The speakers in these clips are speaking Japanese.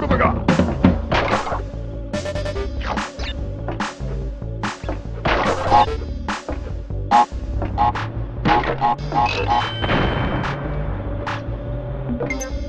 Kurbaga! Kurbaga!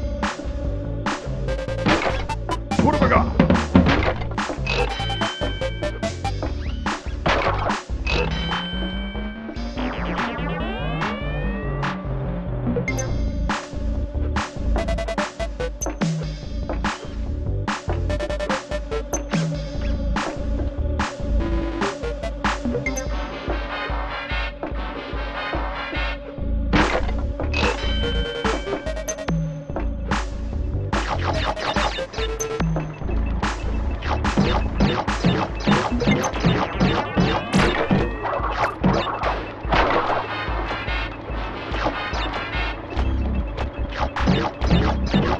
Yeah, yeah, yeah.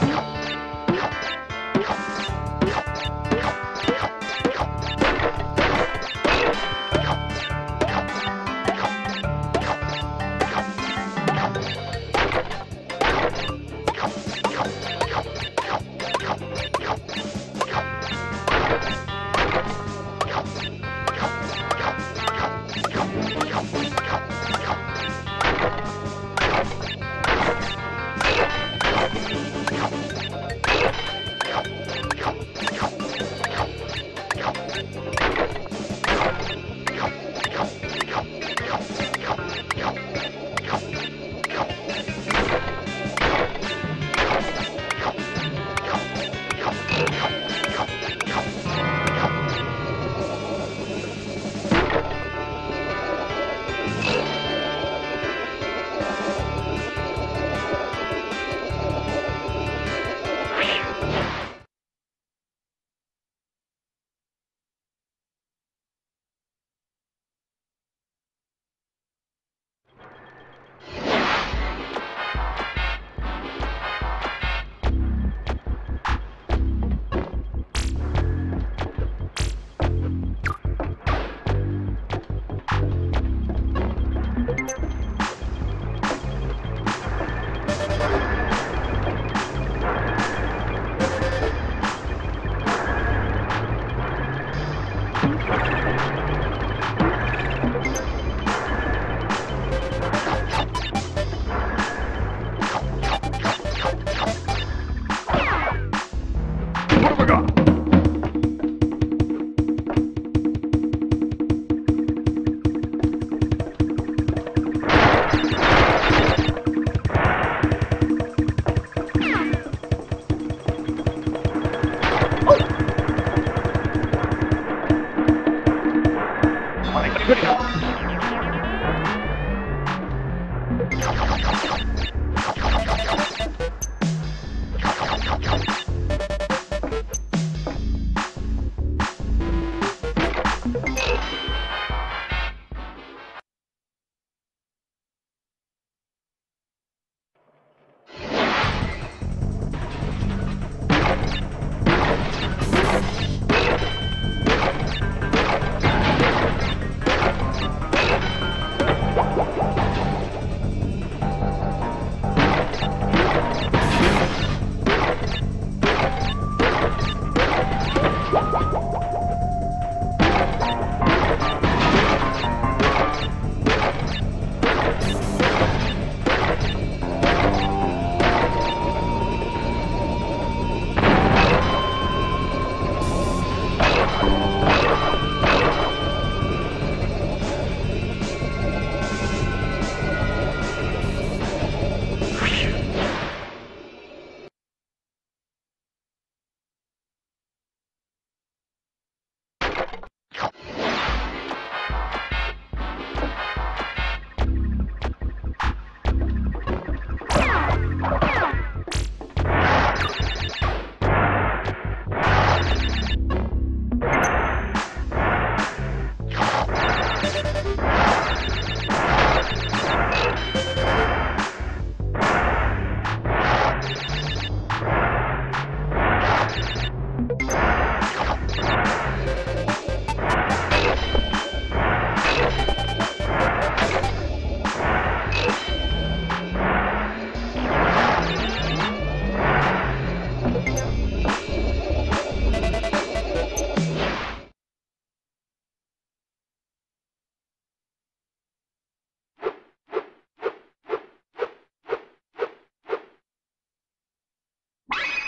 Thank.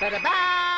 Ba-da-ba!